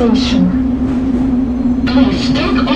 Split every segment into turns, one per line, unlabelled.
station. Please take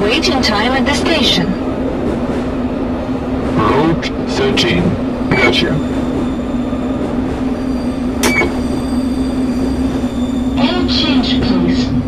waiting time at the station.
Route 13. Gotcha.
Air change, please.